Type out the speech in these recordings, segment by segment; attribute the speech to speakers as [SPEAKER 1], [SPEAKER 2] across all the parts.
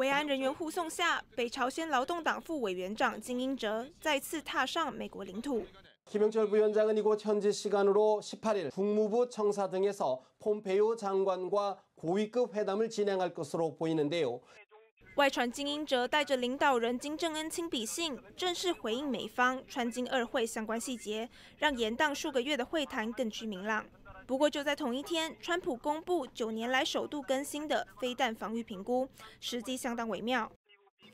[SPEAKER 1] 维安人员护送下，北朝鲜劳动党副委员长金英哲再次踏上美国领土。
[SPEAKER 2] 김영철 부위원장은 이곳 현지 시간으로 18일 국무부 청사 등에서 폼페이오 장관과 고위급 회담을 진행할 것으로 보이는데요.
[SPEAKER 1] 外传金英哲带着领导人金正恩亲笔信，正式回应美方川金二会相关细节，让延宕数个月的会谈更具明朗。 不过就在同一天，川普公布九年来首度更新的飞弹防御评估，时机相当微妙。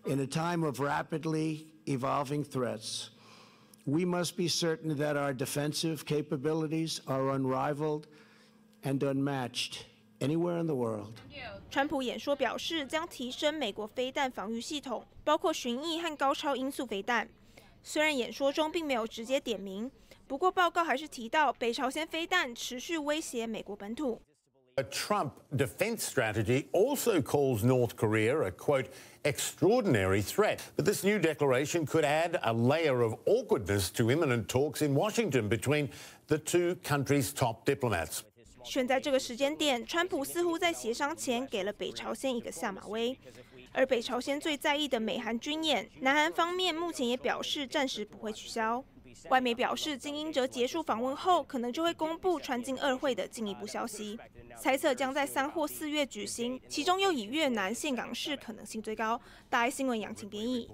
[SPEAKER 3] In a time of rapidly evolving threats, we must be certain that our defensive capabilities are unrivaled and unmatched anywhere in the world.
[SPEAKER 1] 川普演说表示，将提升美国飞弹防御系统，包括巡弋和高超音速飞弹。虽然演说中并没有直接点名，不过报告还是提到北朝鲜飞弹持续威胁美国本土。
[SPEAKER 4] A Trump defense strategy also calls North Korea a quote extraordinary threat. But this new declaration could add a layer of awkwardness to imminent talks in Washington between the two countries' top diplomats.
[SPEAKER 1] 选在这个时间点，川普似乎在协商前给了北朝鲜一个下马威。而北朝鲜最在意的美韩军演，南韩方面目前也表示暂时不会取消。外媒表示，金英哲结束访问后，可能就会公布川金二会的进一步消息，猜测将在三或四月举行，其中又以越南岘港市可能性最高。大爱新闻杨晴编译。